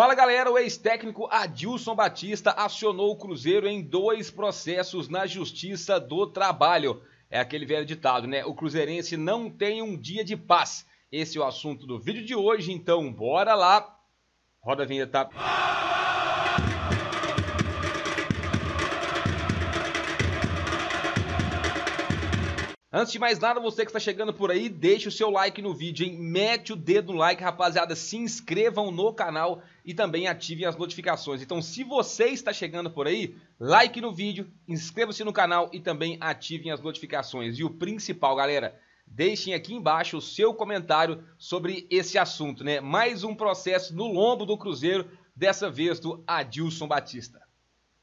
Fala galera, o ex-técnico Adilson Batista acionou o Cruzeiro em dois processos na Justiça do Trabalho. É aquele velho ditado, né? O cruzeirense não tem um dia de paz. Esse é o assunto do vídeo de hoje, então bora lá. Roda a vinheta. Antes de mais nada, você que está chegando por aí, deixe o seu like no vídeo, hein? Mete o dedo no like, rapaziada. Se inscrevam no canal e também ativem as notificações. Então, se você está chegando por aí, like no vídeo, inscreva-se no canal e também ativem as notificações. E o principal, galera, deixem aqui embaixo o seu comentário sobre esse assunto, né? Mais um processo no lombo do Cruzeiro, dessa vez do Adilson Batista.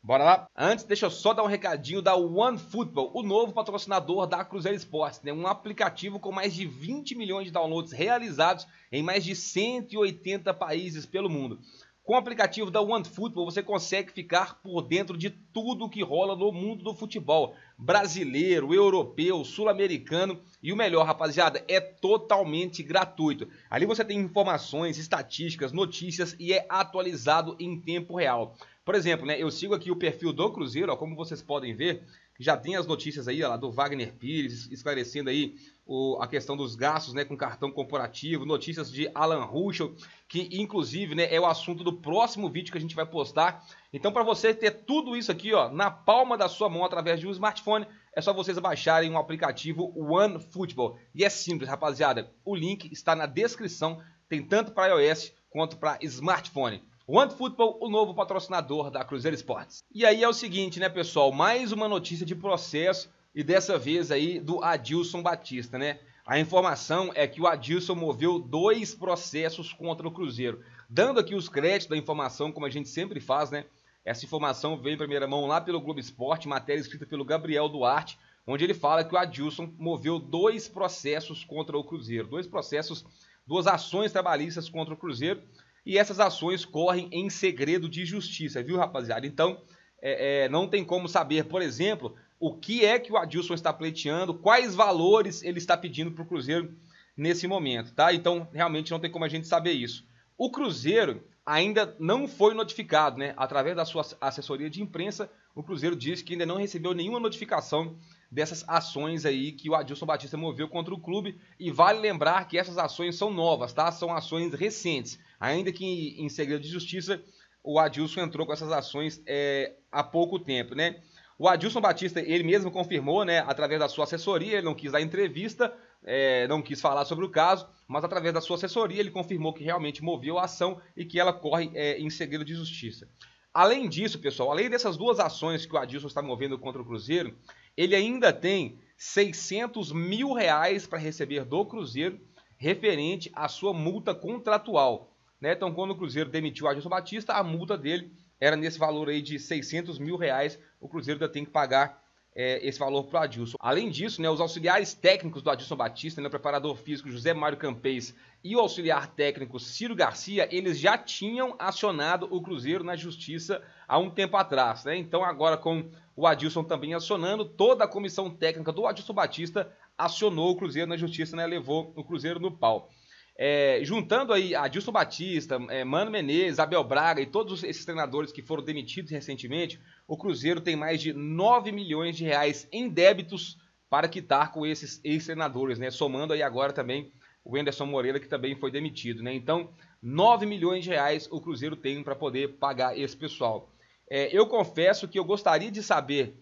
Bora lá? Antes, deixa eu só dar um recadinho da OneFootball, o novo patrocinador da Cruzeiro Esportes, né? Um aplicativo com mais de 20 milhões de downloads realizados em mais de 180 países pelo mundo. Com o aplicativo da OneFootball, você consegue ficar por dentro de tudo que rola no mundo do futebol. Brasileiro, europeu, sul-americano e o melhor, rapaziada, é totalmente gratuito. Ali você tem informações, estatísticas, notícias e é atualizado em tempo real. Por exemplo, né, eu sigo aqui o perfil do Cruzeiro, ó, como vocês podem ver, já tem as notícias aí ó, do Wagner Pires, esclarecendo aí o, a questão dos gastos né, com cartão corporativo, notícias de Alan Ruschel, que inclusive né, é o assunto do próximo vídeo que a gente vai postar. Então, para você ter tudo isso aqui ó, na palma da sua mão através de um smartphone, é só vocês baixarem o aplicativo OneFootball. E é simples, rapaziada. O link está na descrição, tem tanto para iOS quanto para smartphone. OneFootball, o novo patrocinador da Cruzeiro Esportes. E aí é o seguinte, né, pessoal? Mais uma notícia de processo e dessa vez aí do Adilson Batista, né? A informação é que o Adilson moveu dois processos contra o Cruzeiro. Dando aqui os créditos da informação, como a gente sempre faz, né? Essa informação veio em primeira mão lá pelo Globo Esporte, matéria escrita pelo Gabriel Duarte, onde ele fala que o Adilson moveu dois processos contra o Cruzeiro. Dois processos, duas ações trabalhistas contra o Cruzeiro e essas ações correm em segredo de justiça, viu, rapaziada? Então, é, é, não tem como saber, por exemplo, o que é que o Adilson está pleiteando, quais valores ele está pedindo para o Cruzeiro nesse momento, tá? Então, realmente não tem como a gente saber isso. O Cruzeiro ainda não foi notificado, né? Através da sua assessoria de imprensa, o Cruzeiro diz que ainda não recebeu nenhuma notificação dessas ações aí que o Adilson Batista moveu contra o clube. E vale lembrar que essas ações são novas, tá? São ações recentes. Ainda que em segredo de justiça, o Adilson entrou com essas ações é, há pouco tempo, né? O Adilson Batista, ele mesmo confirmou, né, através da sua assessoria, ele não quis dar entrevista, é, não quis falar sobre o caso, mas através da sua assessoria ele confirmou que realmente moveu a ação e que ela corre é, em segredo de justiça. Além disso, pessoal, além dessas duas ações que o Adilson está movendo contra o Cruzeiro, ele ainda tem 600 mil reais para receber do Cruzeiro referente à sua multa contratual. Né? Então, quando o Cruzeiro demitiu o Adilson Batista, a multa dele era nesse valor aí de 600 mil reais. O Cruzeiro ainda tem que pagar é, esse valor para o Adilson. Além disso, né, os auxiliares técnicos do Adilson Batista, né, o preparador físico José Mário Campês e o auxiliar técnico Ciro Garcia, eles já tinham acionado o Cruzeiro na justiça há um tempo atrás. Né? Então, agora com o Adilson também acionando, toda a comissão técnica do Adilson Batista acionou o Cruzeiro na justiça, né, levou o Cruzeiro no pau. É, juntando aí Adilson Batista, é, Mano Menezes, Abel Braga e todos esses treinadores que foram demitidos recentemente, o Cruzeiro tem mais de 9 milhões de reais em débitos para quitar com esses ex-treinadores, né? Somando aí agora também o Anderson Moreira, que também foi demitido, né? Então, 9 milhões de reais o Cruzeiro tem para poder pagar esse pessoal. É, eu confesso que eu gostaria de saber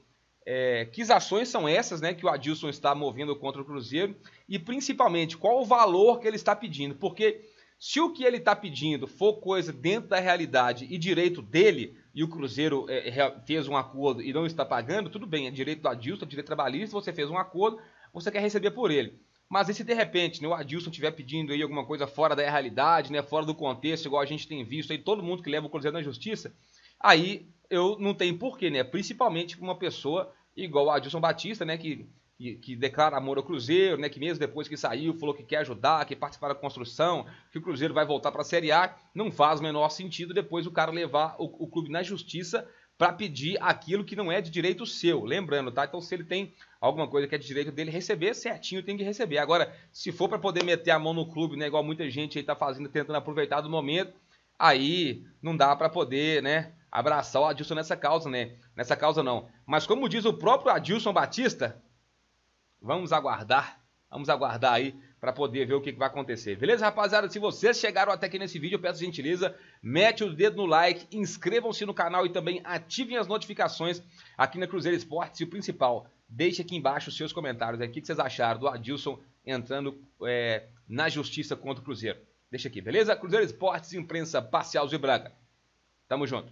é, que ações são essas né, que o Adilson está movendo contra o Cruzeiro e principalmente qual o valor que ele está pedindo, porque se o que ele está pedindo for coisa dentro da realidade e direito dele, e o Cruzeiro é, fez um acordo e não está pagando, tudo bem, é direito do Adilson, é direito trabalhista, você fez um acordo, você quer receber por ele. Mas e se de repente né, o Adilson estiver pedindo aí alguma coisa fora da realidade, né, fora do contexto, igual a gente tem visto aí, todo mundo que leva o Cruzeiro na justiça, aí eu não tenho porquê, né? Principalmente uma pessoa igual o Adilson Batista, né? Que, que, que, declara amor ao Cruzeiro, né? Que mesmo depois que saiu, falou que quer ajudar, que participar da construção, que o Cruzeiro vai voltar para a Série A. Não faz o menor sentido depois o cara levar o, o clube na justiça para pedir aquilo que não é de direito seu. Lembrando, tá? Então, se ele tem alguma coisa que é de direito dele receber, certinho tem que receber. Agora, se for para poder meter a mão no clube, né? Igual muita gente aí tá fazendo, tentando aproveitar do momento aí não dá para poder, né, abraçar o Adilson nessa causa, né? Nessa causa não. Mas como diz o próprio Adilson Batista, vamos aguardar, vamos aguardar aí para poder ver o que, vai acontecer. Beleza, rapaziada? Se vocês chegaram até aqui nesse vídeo, eu peço gentileza, mete o dedo no like, inscrevam-se no canal e também ativem as notificações aqui na Cruzeiro Esportes. E o principal, deixe aqui embaixo os seus comentários. Né? O que, que vocês acharam do Adilson entrando é, na justiça contra o Cruzeiro? Deixa aqui, beleza? Cruzeiro Esportes, imprensa parcial e branca. Tamo junto.